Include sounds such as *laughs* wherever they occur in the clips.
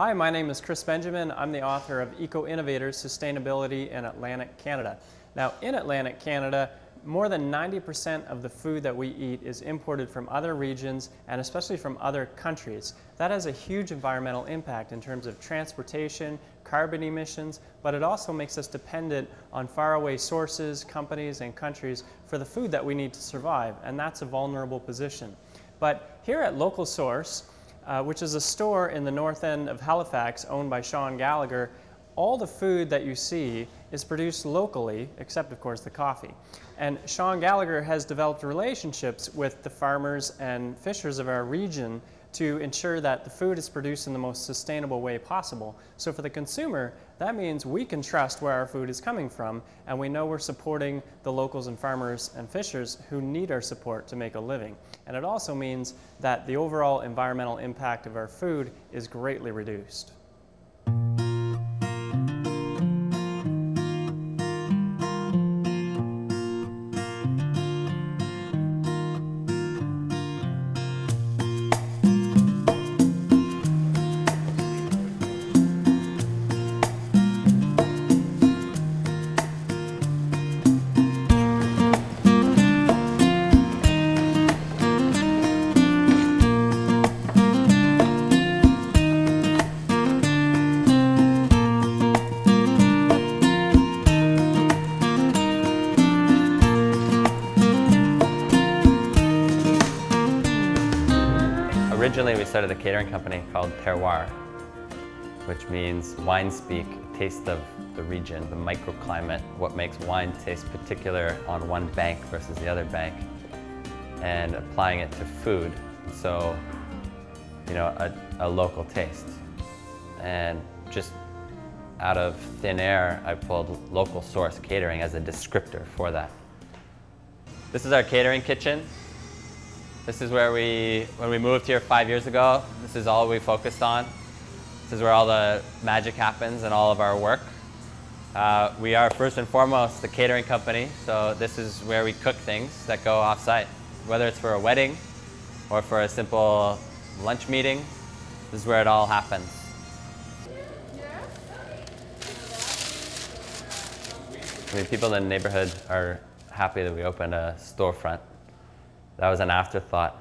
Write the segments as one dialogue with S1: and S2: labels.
S1: Hi, my name is Chris Benjamin. I'm the author of Eco Innovators Sustainability in Atlantic Canada. Now, in Atlantic Canada, more than 90% of the food that we eat is imported from other regions and especially from other countries. That has a huge environmental impact in terms of transportation, carbon emissions, but it also makes us dependent on faraway sources, companies, and countries for the food that we need to survive, and that's a vulnerable position. But here at Local Source, uh, which is a store in the north end of Halifax owned by Sean Gallagher, all the food that you see is produced locally, except of course the coffee. And Sean Gallagher has developed relationships with the farmers and fishers of our region to ensure that the food is produced in the most sustainable way possible. So for the consumer, that means we can trust where our food is coming from and we know we're supporting the locals and farmers and fishers who need our support to make a living. And it also means that the overall environmental impact of our food is greatly reduced.
S2: Originally, we started a catering company called Terroir, which means wine speak, taste of the region, the microclimate, what makes wine taste particular on one bank versus the other bank, and applying it to food. So, you know, a, a local taste. And just out of thin air, I pulled local source catering as a descriptor for that. This is our catering kitchen. This is where we, when we moved here five years ago, this is all we focused on. This is where all the magic happens and all of our work. Uh, we are first and foremost the catering company, so this is where we cook things that go off-site. Whether it's for a wedding or for a simple lunch meeting, this is where it all happens. I mean, people in the neighborhood are happy that we opened a storefront that was an afterthought.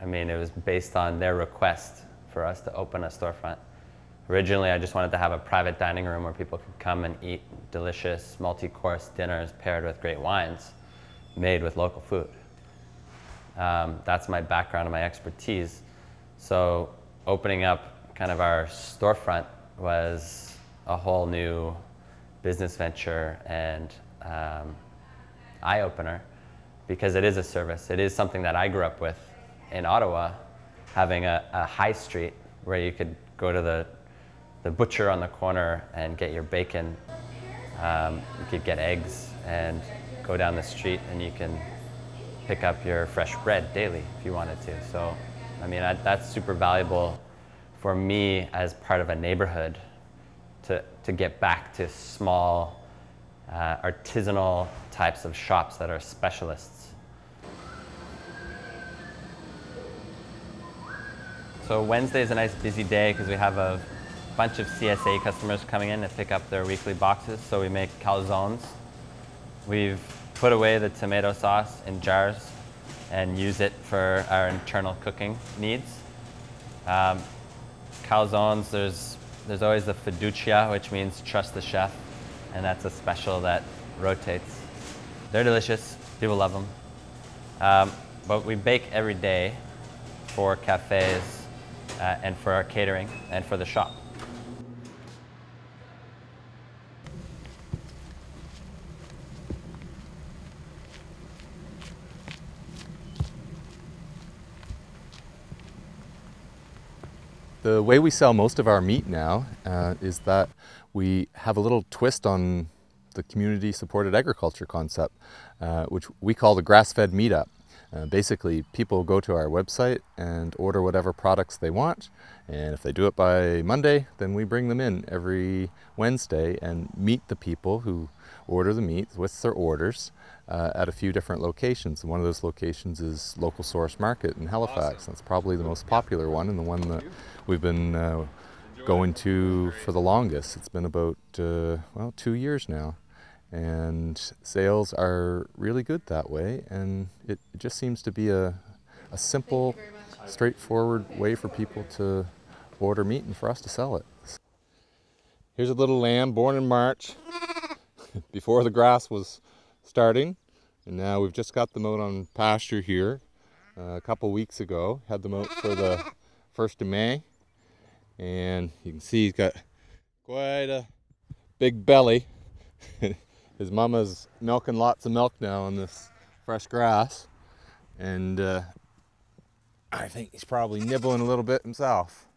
S2: I mean, it was based on their request for us to open a storefront. Originally, I just wanted to have a private dining room where people could come and eat delicious multi-course dinners paired with great wines made with local food. Um, that's my background and my expertise. So opening up kind of our storefront was a whole new business venture and um, eye-opener because it is a service. It is something that I grew up with in Ottawa, having a, a high street where you could go to the, the butcher on the corner and get your bacon. Um, you could get eggs and go down the street and you can pick up your fresh bread daily if you wanted to. So, I mean, I, that's super valuable for me as part of a neighborhood to, to get back to small, uh, artisanal types of shops that are specialists So Wednesday is a nice busy day because we have a bunch of CSA customers coming in to pick up their weekly boxes. So we make calzones. We've put away the tomato sauce in jars and use it for our internal cooking needs. Um, calzones, there's, there's always the fiducia, which means trust the chef, and that's a special that rotates. They're delicious, people love them. Um, but we bake every day for cafes uh, and for our catering and for the shop.
S3: The way we sell most of our meat now uh, is that we have a little twist on the community supported agriculture concept, uh, which we call the grass fed meetup. Uh, basically, people go to our website and order whatever products they want, and if they do it by Monday, then we bring them in every Wednesday and meet the people who order the meat with their orders uh, at a few different locations. And one of those locations is Local Source Market in Halifax. That's probably the most popular one and the one that we've been uh, going to for the longest. It's been about, uh, well, two years now. And sales are really good that way. And it, it just seems to be a, a simple, straightforward way for people to order meat and for us to sell it. Here's a little lamb born in March *laughs* before the grass was starting. And now we've just got them out on pasture here uh, a couple weeks ago. Had them out for the 1st of May. And you can see he's got quite a big belly. *laughs* His mama's milking lots of milk now on this fresh grass. And uh, I think he's probably nibbling a little bit himself.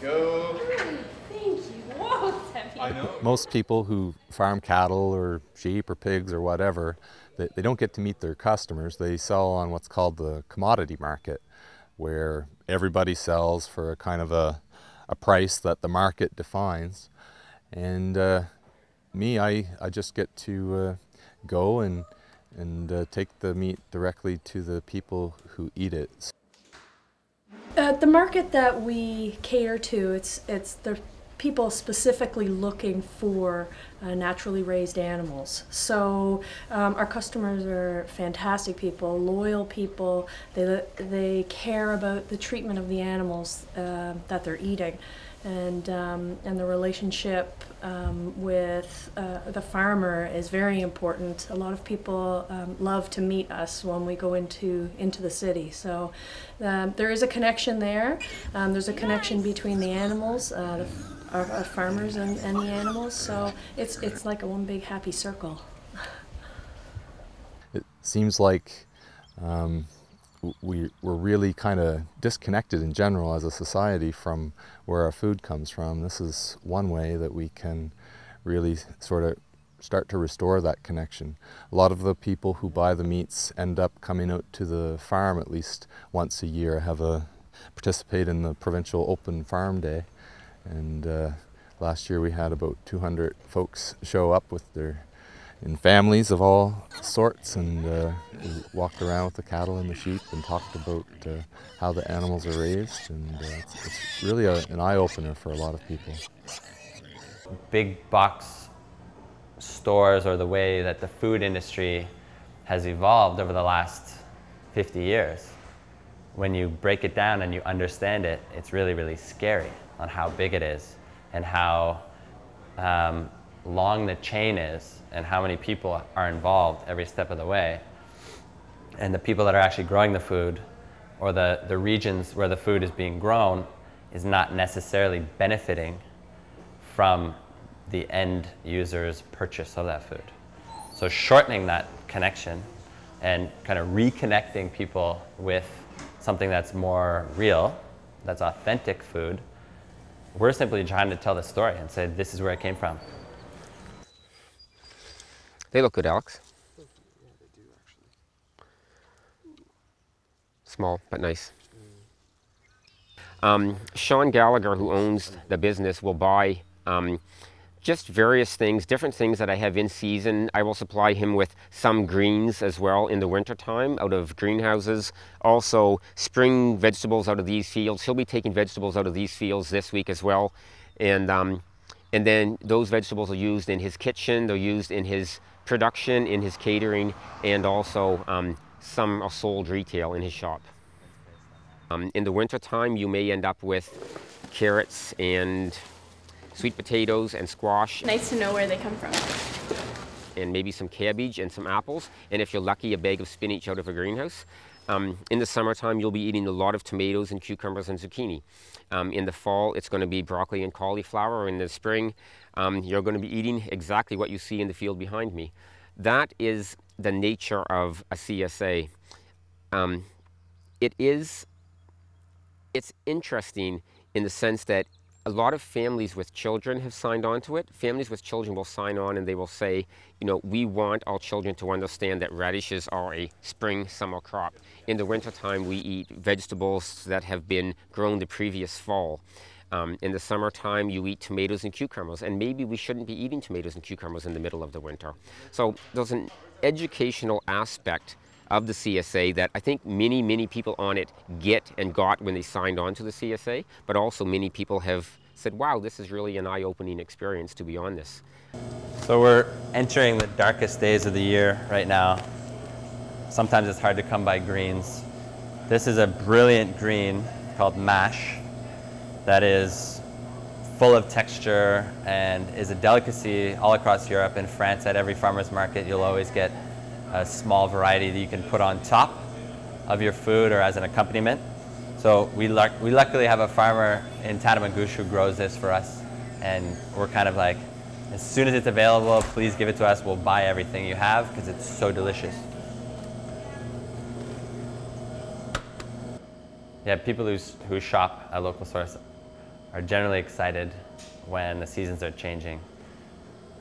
S3: Go.
S4: Thank you. Whoa, Debbie.
S3: I know. Most people who farm cattle or sheep or pigs or whatever, they, they don't get to meet their customers. They sell on what's called the commodity market, where everybody sells for a kind of a, a price that the market defines. And uh, me, I, I just get to uh, go and, and uh, take the meat directly to the people who eat it.
S4: Uh, the market that we cater to, it's it's the people specifically looking for uh, naturally raised animals. So um, our customers are fantastic people, loyal people. They they care about the treatment of the animals uh, that they're eating, and um, and the relationship um, with uh, the farmer is very important. A lot of people um, love to meet us when we go into into the city. So um, there is a connection there. Um, there's a connection between the animals, uh, the, our, our farmers, and, and the animals. So it's it's like a one big happy circle.
S3: It seems like um, we, we're really kind of disconnected in general as a society from where our food comes from. This is one way that we can really sort of start to restore that connection. A lot of the people who buy the meats end up coming out to the farm at least once a year, have a participate in the provincial open farm day. And uh, last year we had about 200 folks show up with their in families of all sorts and uh, walked around with the cattle and the sheep and talked about uh, how the animals are raised and uh, it's, it's, really a, an eye-opener for a lot of people.
S2: Big box stores or the way that the food industry has evolved over the last 50 years. When you break it down and you understand it, it's really, really scary on how big it is and how um, long the chain is and how many people are involved every step of the way. And the people that are actually growing the food or the, the regions where the food is being grown is not necessarily benefiting from the end user's purchase of that food. So shortening that connection and kind of reconnecting people with something that's more real, that's authentic food, we're simply trying to tell the story and say this is where it came from.
S5: They look good, Alex.
S6: Yeah, they do actually.
S5: Small, but nice. Um, Sean Gallagher, who owns the business, will buy um, just various things, different things that I have in season. I will supply him with some greens as well in the wintertime out of greenhouses. Also, spring vegetables out of these fields. He'll be taking vegetables out of these fields this week as well. And, um, and then those vegetables are used in his kitchen, they're used in his production, in his catering, and also um, some are sold retail in his shop. Um, in the wintertime, you may end up with carrots and sweet potatoes and squash.
S7: Nice to know where they come from.
S5: And maybe some cabbage and some apples. And if you're lucky, a bag of spinach out of a greenhouse. Um, in the summertime, you'll be eating a lot of tomatoes and cucumbers and zucchini. Um, in the fall, it's going to be broccoli and cauliflower. In the spring, um, you're going to be eating exactly what you see in the field behind me. That is the nature of a CSA. Um, it is, it's interesting in the sense that a lot of families with children have signed on to it. Families with children will sign on and they will say, you know, we want our children to understand that radishes are a spring summer crop. In the wintertime, we eat vegetables that have been grown the previous fall. Um, in the summertime, you eat tomatoes and cucumbers, and maybe we shouldn't be eating tomatoes and cucumbers in the middle of the winter. So there's an educational aspect of the CSA that I think many, many people on it get and got when they signed on to the CSA, but also many people have said, wow, this is really an eye-opening experience to be on this.
S2: So we're entering the darkest days of the year right now. Sometimes it's hard to come by greens. This is a brilliant green called Mâche that is full of texture and is a delicacy all across Europe. In France, at every farmer's market, you'll always get a small variety that you can put on top of your food or as an accompaniment. So we, we luckily have a farmer in Tatamagouche who grows this for us. And we're kind of like, as soon as it's available, please give it to us. We'll buy everything you have because it's so delicious. Yeah, people who, who shop at local stores are generally excited when the seasons are changing.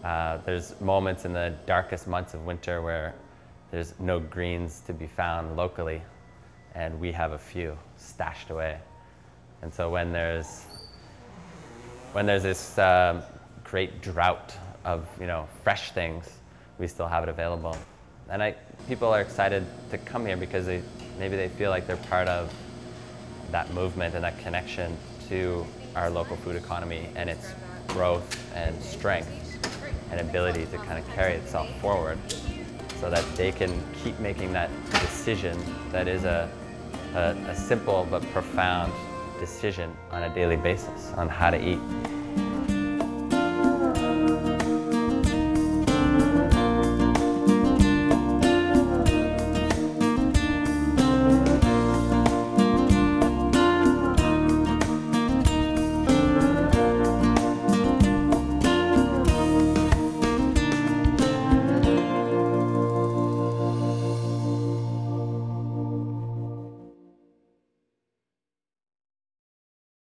S2: Uh, there's moments in the darkest months of winter where there's no greens to be found locally, and we have a few stashed away. And so when there's when there's this uh, great drought of you know fresh things, we still have it available. And I, people are excited to come here because they maybe they feel like they're part of that movement and that connection to our local food economy and its growth and strength and ability to kind of carry itself forward so that they can keep making that decision that is a, a, a simple but profound decision on a daily basis on how to eat.